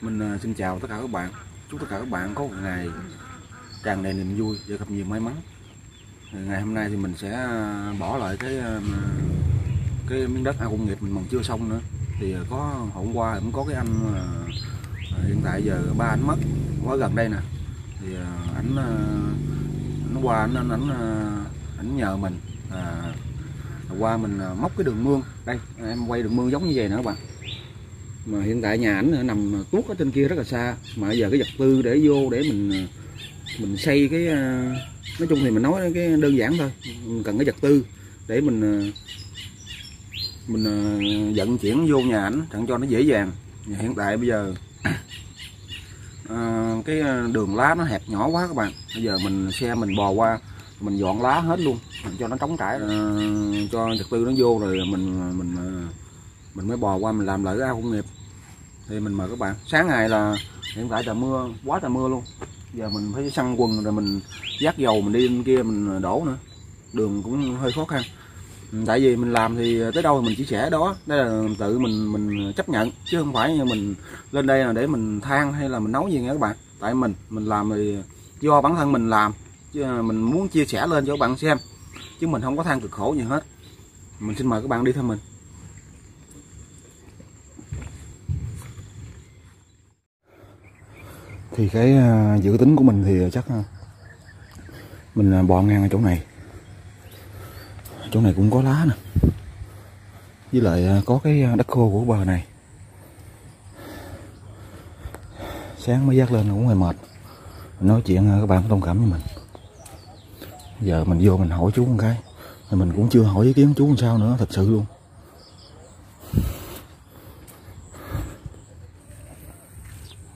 Mình à, xin chào tất cả các bạn. Chúc tất cả các bạn có một ngày tràn đầy niềm vui và gặp nhiều may mắn. Ngày hôm nay thì mình sẽ à, bỏ lại cái à, cái miếng đất ao công nghiệp mình còn chưa xong nữa. Thì có hôm qua cũng có cái anh hiện tại giờ ba anh mất quá gần đây nè. Thì anh ảnh qua anh ảnh ảnh, ảnh nhờ mình à, qua mình móc cái đường mương đây em quay đường mương giống như vậy nữa các bạn mà hiện tại nhà ảnh nằm tuốt ở trên kia rất là xa. Mà giờ cái vật tư để vô để mình mình xây cái ờ, nói chung thì mình nói cái đơn giản thôi. Mình cần cái vật tư để mình ờ, mình ờ, vận chuyển vô nhà ảnh tặng cho nó dễ dàng. Hiện tại bây giờ à, cái đường lá nó hẹp nhỏ quá các bạn. Bây giờ mình xe mình bò qua mình dọn lá hết luôn mình cho nó trống trải. À, cho vật tư nó vô rồi mình mình mình mới bò qua mình làm lại cái ao công nghiệp. Thì mình mời các bạn. Sáng ngày là hiện tại trời mưa, quá trời mưa luôn. Giờ mình phải săn quần rồi mình dắt dầu mình đi bên kia mình đổ nữa. Đường cũng hơi khó khăn. Tại vì mình làm thì tới đâu thì mình chia sẻ đó. Đây là tự mình mình chấp nhận, chứ không phải như mình lên đây là để mình than hay là mình nấu gì nghe các bạn. Tại mình mình làm thì do bản thân mình làm, chứ mình muốn chia sẻ lên cho các bạn xem. Chứ mình không có than cực khổ gì hết. Mình xin mời các bạn đi theo mình. Thì cái à, dự tính của mình thì chắc à, mình à, bò ngang ở chỗ này. Chỗ này cũng có lá nè. Với lại có cái đất khô của bờ này. Sáng mới dắt lên cũng hơi mệt. Nói chuyện các bạn thông cảm với mình. Giờ mình vô mình hỏi chú một cái. Thì mình cũng chưa hỏi ý kiến chú làm sao nữa, thật sự luôn.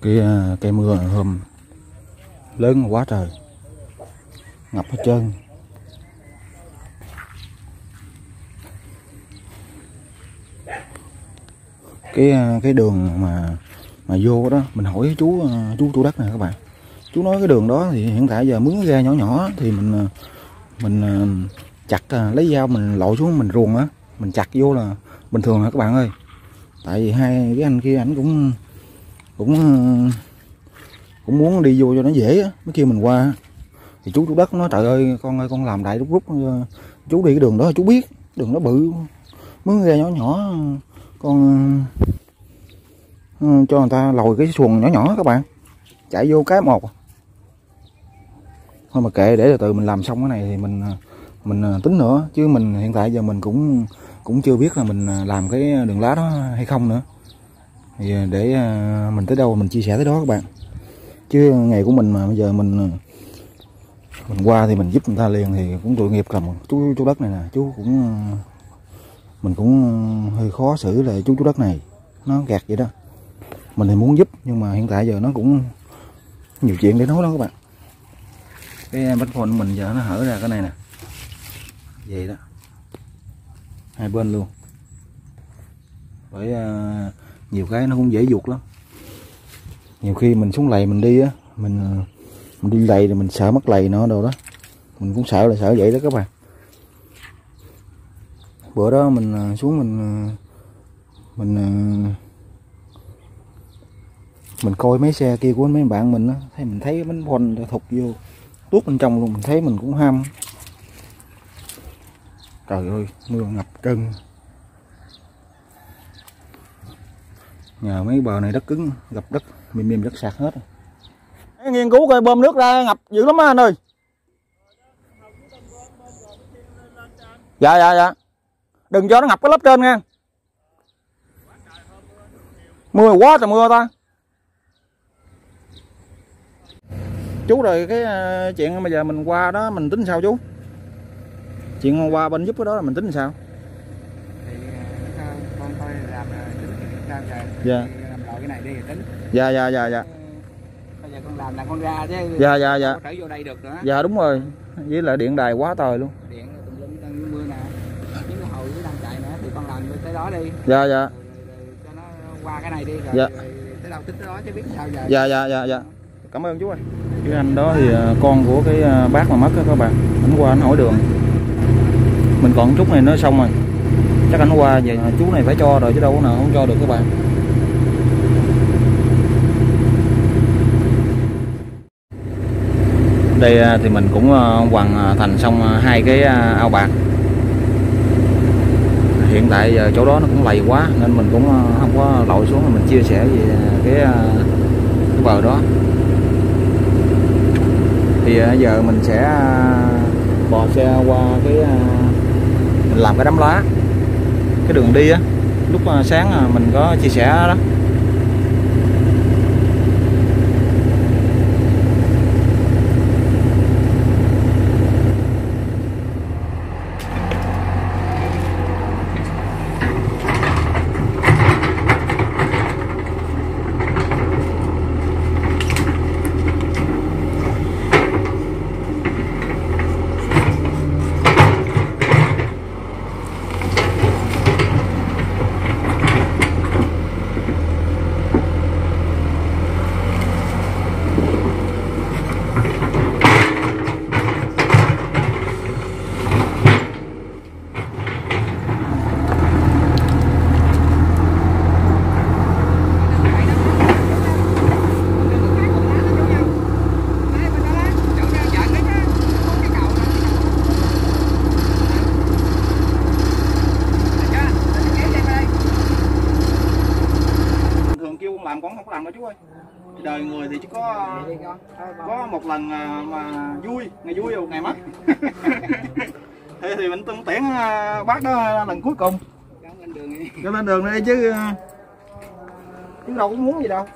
Cái à, cái cây mưa hôm lớn quá trời, ngập hết trơn. Cái à, cái đường mà mà vô đó, mình hỏi chú à, chú chủ đất này các bạn. Chú nói cái đường đó thì hiện tại giờ mướn ra nhỏ nhỏ thì mình mình chặt lấy dao mình lội xuống mình ruồng á, mình chặt vô là bình thường hả các bạn ơi. Tại vì hai cái anh kia ảnh cũng cũng cũng muốn đi vô cho nó dễ mới kêu mình qua. Thì chú chú đất nói trời ơi, con ơi, con làm đại rút rút ờ, chú đi cái đường đó, chú biết, đường nó bự mướn ra nhỏ nhỏ, con ờ, cho người ta lồi cái xuồng nhỏ nhỏ các bạn, chạy vô cái một. Thôi mà kệ, để từ từ mình làm xong cái này thì mình ờ, mình tính nữa, chứ mình hiện tại giờ mình cũng cũng chưa biết là mình làm cái đường lá đó hay không nữa. Dạ, để à, mình tới đâu mình chia sẻ tới đó các bạn. Chứ nghề của mình mà bây giờ mình à, mình qua thì mình giúp người ta liền thì cũng tội nghiệp cầm chú chú đất này nè chú cũng à, mình cũng hơi khó xử là chú chú đất này. Nó gạt vậy đó. Mình thì muốn giúp nhưng mà hiện tại giờ nó cũng nhiều chuyện để nói đó các bạn. Cái bánh phone của mình giờ nó hở ra cái này nè. Vậy đó. Hai bên luôn. Bởi uh, nhiều cái nó cũng dễ dục lắm. Nhiều khi mình xuống lầy mình đi á, mình ờ, mình đi lầy thì mình sợ mất lầy nó đồ đó. Mình cũng sợ là sợ vậy đó các bạn. Bữa đó mình ờ, xuống mình ờ, mình mình coi mấy xe kia của mấy bạn mình á, thấy mình thấy bánh phone đã thục vô, tuốt bên trong luôn, mình thấy mình cũng ham. Trời ơi, mưa ngập trơn nhờ mấy bờ này đất cứng, gặp đất, mềm mềm, đất sạt hết. Nghiên cứu coi, bơm nước ra ngập dữ lắm á anh ơi. Dạ dạ dạ. Đừng cho nó ngập cái lớp trên nha mưa quá trời mưa ta. Chú rồi cái ờ, chuyện bây giờ mình qua đó mình tính sao chú? Chuyện qua bên giúp cái đó là mình tính sao thì ờ, con coi làm ờ, tính sao giờ Dạ. Rồi cái này đi thì tính. Dạ dạ dạ dạ. Bây giờ con làm là con ra chứ. Dạ dạ dạ. Thể vô đây được nữa. Dạ đúng rồi. Với lại điện đài quá trời luôn. Điện tùm lum đang mưa nè. Những cái hồi đang chạy nữa thì con làm tới đó đi. Dạ dạ. Cho nó qua cái này đi rồi, Dạ. tới đâu tính tới đó chứ biết sao giờ. Dạ dạ dạ dạ. Cảm ơn chú ơi. Cái anh đó thì ờ, con của cái ờ, bác mà mất đó các bạn. Anh qua anh hỏi đường. Mình còn chút này nó xong rồi chắc anh qua về chú này phải cho rồi chứ đâu có nào không cho được các bạn. Đây à, thì mình cũng à, hoàn à, thành xong hai cái ao bạc. Hiện tại giờ chỗ đó nó cũng lầy quá nên mình cũng không có lội xuống mình chia sẻ về cái cái bờ đó. Thì giờ mình sẽ bò xe qua cái mình làm cái đám lá cái đường đi á lúc ờ, sáng ờ, mình có chia sẻ đó thường kêu con làm con không có làm đâu chú ơi đời người thì chỉ có có một lần à, mà vui ngày vui một ngày mất thế thì mình tuân tiễn à, bác đó lần cuối cùng đi cho lên đường đây chứ à, chứ đâu có muốn gì đâu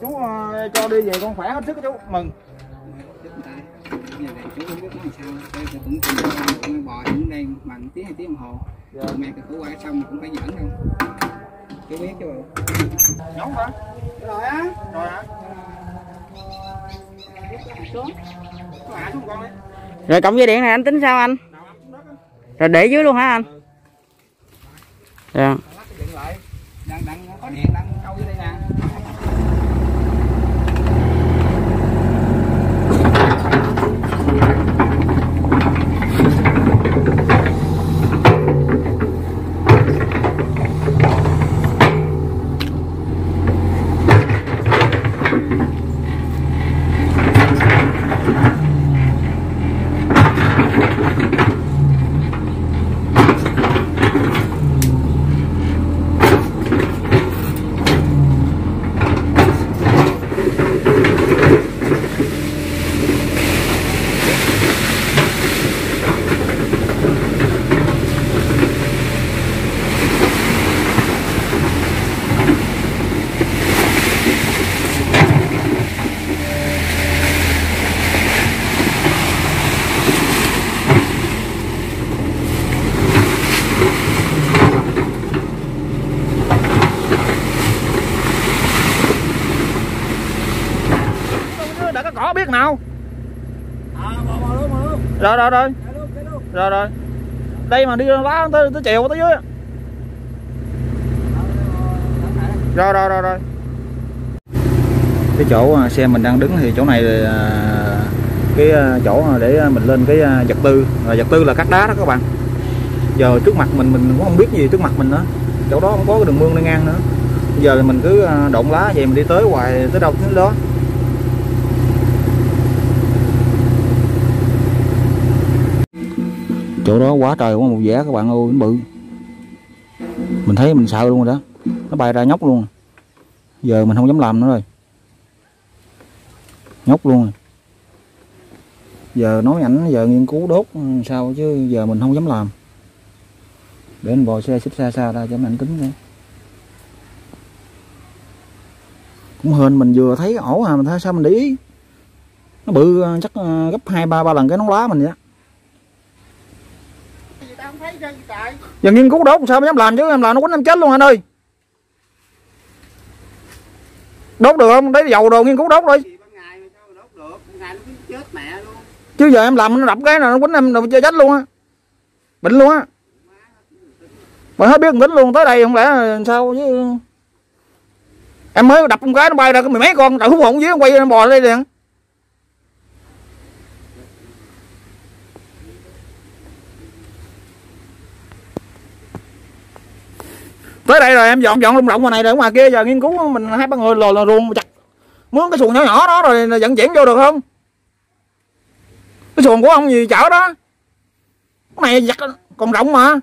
chú à, cho đi về con khỏe hết sức chú mừng chú không biết nói sao Tôi cũng con bò cũng đây bằng tiếng hai tiếng đồng hồ mẹ thì khổ qua xong cũng phải dẫn đâu chú biết chứ nhóm hả? Rồi á. Rồi hả? Xuống Có hạ xuống con đi Rồi cộng dây điện này anh tính sao anh? Rồi để dưới luôn hả anh? Dạ. lắp cái điện lại đang đang có điện đang câu dưới đây nè đã có cỏ biết nào rồi rồi rồi. Rồi rồi. Đây mà đi lá tới tới chiều tới dưới rồi rồi rồi rồi. Cái chỗ à, xe mình đang đứng thì chỗ này là cái à, chỗ để mình lên cái à, vật tư. Và vật tư là cắt đá đó các bạn. Giờ trước mặt mình mình cũng không biết gì trước mặt mình nữa. Chỗ đó không có cái đường mương đi ngang nữa. Giờ thì mình cứ à, độn lá vậy mình đi tới hoài tới đâu tới đó chỗ đó quá trời quá, một vẻ các bạn ơi nó bự. Mình thấy mình sợ luôn rồi đó. Nó bay ra nhóc luôn. Giờ mình không dám làm nữa rồi. Nhóc luôn rồi. giờ nói ảnh, giờ nghiên cứu đốt ừ, sao chứ giờ mình không dám làm. Để anh bò xe xích xa xa ra cho anh tính nữa cũng hên mình vừa thấy ổ à mình thấy sao mình để ý? Nó bự à, chắc à, gấp hai, ba ba lần cái nón lá mình vậy giờ nghiên cứu đốt sao mới dám làm chứ, em làm nó quýnh em chết luôn anh ơi. Đốt được không? Lấy dầu đồ nghiên cứu đốt đi. Chứ giờ em làm nó đập cái là nó quýnh em, nó chơi chết luôn á. Bệnh luôn á. Mà hết biết bệnh tính luôn, tới đây không lẽ sao chứ? Em mới đập con cái nó bay ra cái mười mấy con, trời hút hồn dưới quay em bò lên liền. Tới đây rồi, em dọn dọn lung rộng ngoài này rồi, ngoài kia giờ nghiên cứu, mình hai ba người lò lò ruồng chặt. Mướn cái xuồng nhỏ nhỏ đó rồi vận chuyển vô được không? Cái xuồng của ông gì, chở đó? Cái này giặt còn rộng mà.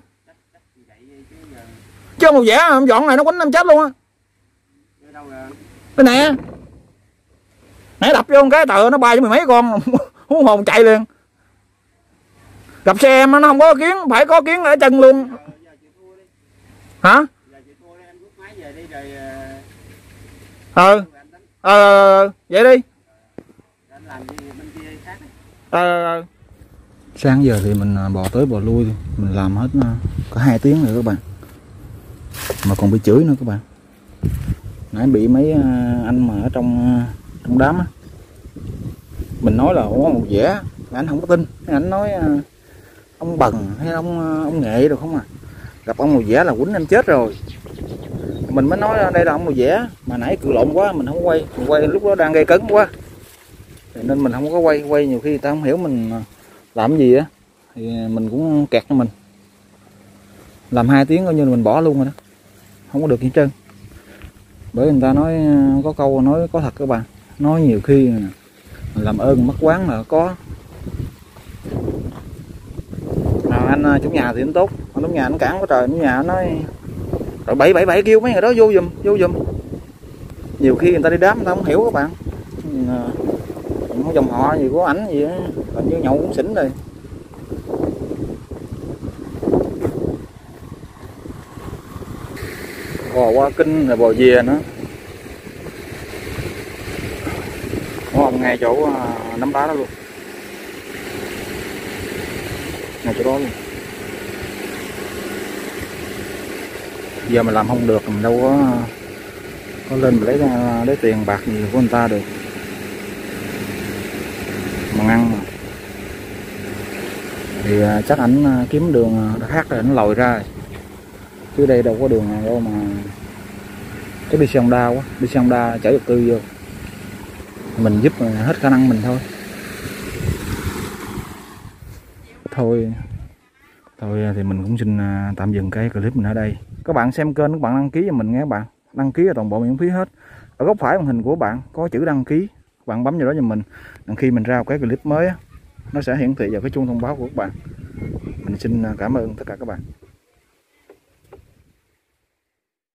Chứ một vẽ em dọn này nó quánh em chết luôn á. Cái nè nãy đập vô một cái tờ nó bay cho mười mấy con hú hồn chạy liền. Gặp xe em nó không có kiến, phải có kiến ở chân luôn. Hả? Ờ ờ, ờ ờ vậy đi. Ờ, ờ sáng giờ thì mình à, bò tới bò lui mình làm hết à, có hai tiếng rồi các bạn. Mà còn bị chửi nữa các bạn. Nãy bị mấy à, anh mà ở trong trong đám á. Mình nói là, ủa một dẻ anh không có tin. Anh nói ông bần hay ông ông nghệ được không à. Gặp ông một dẻ là quýnh em chết rồi mình mới nói đây là ông màu vẽ mà nãy cự lộn quá mình không quay. Mình quay lúc đó đang gây cấn quá. Nên mình không có quay quay nhiều khi người ta không hiểu mình à, làm gì á. Thì mình cũng kẹt cho mình. Làm hai tiếng coi như là mình bỏ luôn rồi đó. Không có được gì trơn. Bởi người ta nói à, có câu nói có thật các bạn. Nói nhiều khi mình làm ơn mất quán là có. À, anh à, chủ nhà thì cũng tốt. Anh chủ nhà anh cản quá trời chủ nhà nói rồi bảy bảy bảy kêu mấy người đó vô dùm vô dùm nhiều khi người ta đi đám, người ta không hiểu các bạn. Ờ, không dòng họ gì, của ảnh gì á. Hình như nhậu cũng xỉn rồi. Bò qua kinh rồi bò về nữa. Có ông ngay chỗ à, nắm đá đó luôn. Ngay chỗ đó luôn. Giờ mình làm không được mình đâu có có lên mà lấy lấy tiền bạc gì của người ta được. Mà ăn mà. Thì à, chắc ảnh à, kiếm đường à, khác rồi, ảnh lòi ra chứ đây đâu có đường nào đâu mà cái đi xe Honda quá, đi xe Honda chở vật tư vô. Mình giúp hết khả năng mình thôi. Thôi. Thôi thì mình cũng xin tạm dừng cái clip mình ở đây các bạn xem kênh các bạn đăng ký cho mình nghe các bạn. Đăng ký là toàn bộ miễn phí hết. Ở góc phải màn hình của bạn có chữ đăng ký. Các bạn bấm vào đó cho mình. Đằng khi mình ra một cái clip mới nó sẽ hiển thị vào cái chuông thông báo của các bạn. Mình xin à, cảm ơn tất cả các bạn.